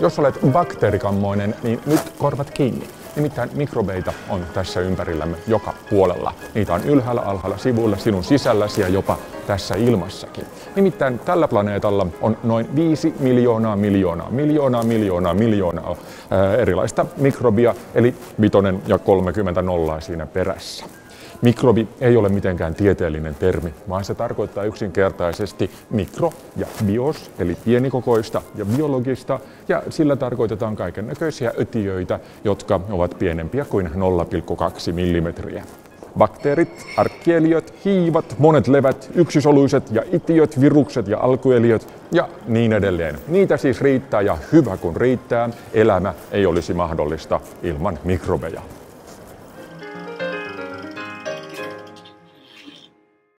Jos olet bakteerikammoinen, niin nyt korvat kiinni. Nimittäin mikrobeita on tässä ympärillämme joka puolella. Niitä on ylhäällä, alhaalla, sivuilla, sinun sisälläsi ja jopa tässä ilmassakin. Nimittäin tällä planeetalla on noin 5 miljoonaa miljoonaa, miljoonaa miljoonaa miljoonaa ää, erilaista mikrobia, eli vitonen ja 30 nollaa siinä perässä. Mikrobi ei ole mitenkään tieteellinen termi, vaan se tarkoittaa yksinkertaisesti mikro ja bios, eli pienikokoista ja biologista, ja sillä tarkoitetaan kaiken näköisiä ötiöitä, jotka ovat pienempiä kuin 0,2 millimetriä. Bakteerit, arkkieliöt, hiivat, monet levät, yksisoluiset ja itiöt, virukset ja alkueliöt ja niin edelleen. Niitä siis riittää ja hyvä kun riittää, elämä ei olisi mahdollista ilman mikrobeja.